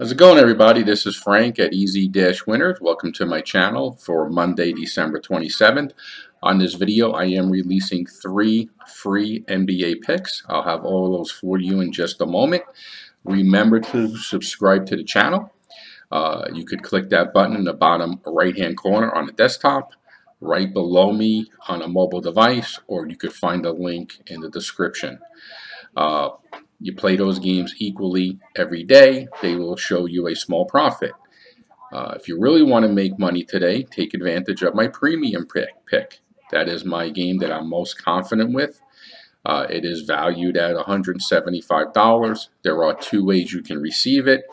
How's it going everybody? This is Frank at Easy Dash Winners. Welcome to my channel for Monday, December 27th. On this video, I am releasing three free NBA picks. I'll have all those for you in just a moment. Remember to subscribe to the channel. Uh, you could click that button in the bottom right hand corner on the desktop, right below me on a mobile device, or you could find the link in the description. Uh, you play those games equally every day, they will show you a small profit. Uh, if you really want to make money today, take advantage of my premium pick. pick. That is my game that I'm most confident with. Uh, it is valued at $175. There are two ways you can receive it.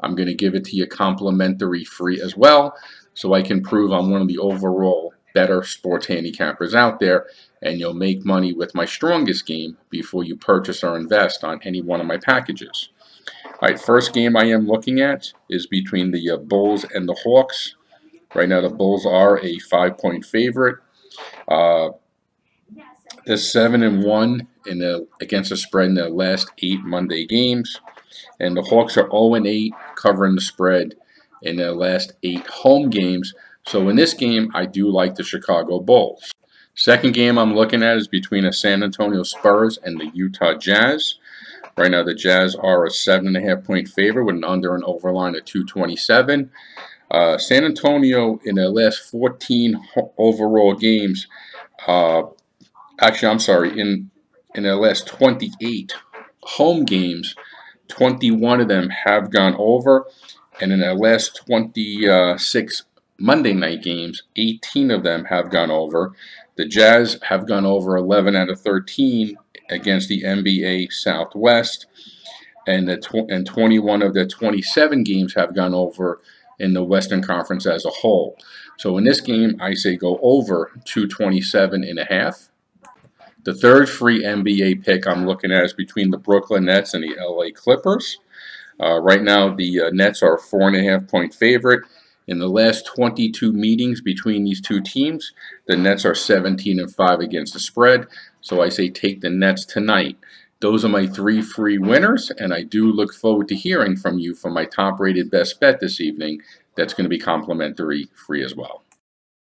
I'm going to give it to you complimentary free as well, so I can prove I'm one of the overall better sports handicappers out there and you'll make money with my strongest game before you purchase or invest on any one of my packages. All right, first game I am looking at is between the uh, Bulls and the Hawks. Right now the Bulls are a five-point favorite. Uh, they're 7 and 1 in the, against the spread in their last eight Monday games. And the Hawks are 0 and 8 covering the spread in their last eight home games. So in this game, I do like the Chicago Bulls. Second game I'm looking at is between the San Antonio Spurs and the Utah Jazz. Right now, the Jazz are a seven and a half point favorite with an under and over line of 227. Uh, San Antonio in their last 14 overall games, uh, actually, I'm sorry, in in their last 28 home games, 21 of them have gone over, and in their last 26 Monday night games, 18 of them have gone over. The Jazz have gone over 11 out of 13 against the NBA Southwest, and the and 21 of the 27 games have gone over in the Western Conference as a whole. So in this game, I say go over 227 and a half. The third free NBA pick I'm looking at is between the Brooklyn Nets and the LA Clippers. Uh, right now, the uh, Nets are four and a half point favorite. In the last 22 meetings between these two teams, the Nets are 17 and 5 against the spread. So I say take the Nets tonight. Those are my three free winners, and I do look forward to hearing from you for my top rated best bet this evening. That's going to be complimentary free as well.